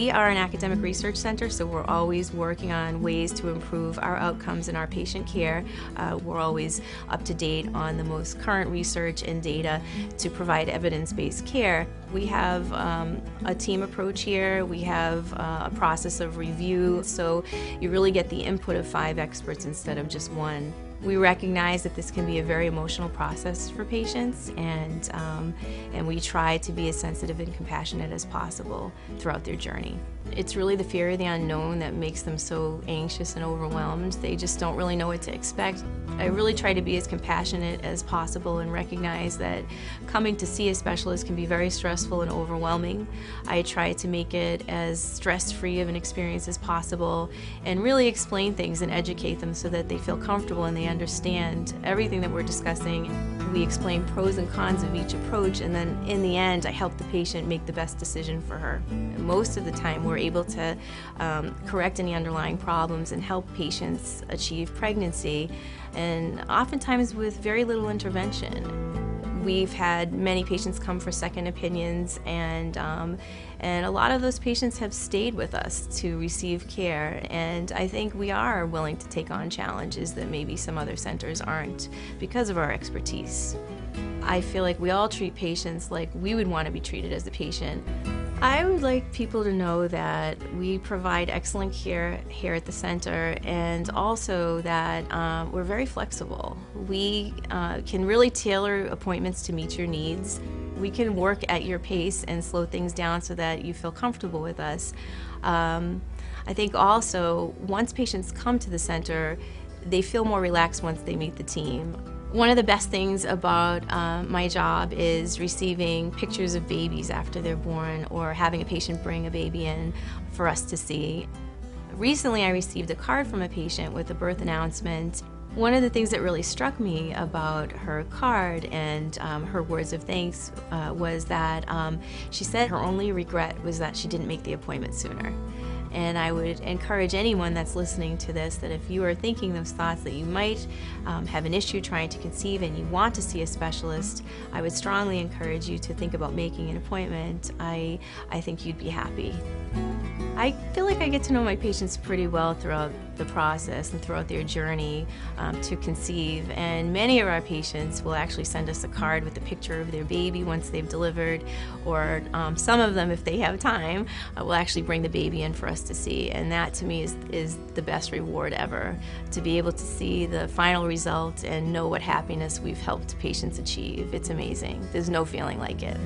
We are an academic research center, so we're always working on ways to improve our outcomes in our patient care. Uh, we're always up to date on the most current research and data to provide evidence-based care. We have um, a team approach here. We have uh, a process of review, so you really get the input of five experts instead of just one. We recognize that this can be a very emotional process for patients, and, um, and we try to be as sensitive and compassionate as possible throughout their journey. It's really the fear of the unknown that makes them so anxious and overwhelmed. They just don't really know what to expect. I really try to be as compassionate as possible and recognize that coming to see a specialist can be very stressful and overwhelming. I try to make it as stress-free of an experience as possible and really explain things and educate them so that they feel comfortable and they understand everything that we're discussing. We explain pros and cons of each approach and then in the end I help the patient make the best decision for her. And most of the time we're able to um, correct any underlying problems and help patients achieve pregnancy and oftentimes with very little intervention. We've had many patients come for second opinions, and um, and a lot of those patients have stayed with us to receive care. And I think we are willing to take on challenges that maybe some other centers aren't because of our expertise. I feel like we all treat patients like we would want to be treated as a patient. I would like people to know that we provide excellent care here at the center and also that um, we're very flexible. We uh, can really tailor appointments to meet your needs. We can work at your pace and slow things down so that you feel comfortable with us. Um, I think also once patients come to the center, they feel more relaxed once they meet the team. One of the best things about uh, my job is receiving pictures of babies after they're born or having a patient bring a baby in for us to see. Recently I received a card from a patient with a birth announcement. One of the things that really struck me about her card and um, her words of thanks uh, was that um, she said her only regret was that she didn't make the appointment sooner. And I would encourage anyone that's listening to this that if you are thinking those thoughts that you might um, have an issue trying to conceive and you want to see a specialist, I would strongly encourage you to think about making an appointment. I, I think you'd be happy. I feel like I get to know my patients pretty well throughout the process and throughout their journey um, to conceive. And many of our patients will actually send us a card with a picture of their baby once they've delivered, or um, some of them, if they have time, uh, will actually bring the baby in for us to see. And that to me is, is the best reward ever, to be able to see the final result and know what happiness we've helped patients achieve. It's amazing. There's no feeling like it.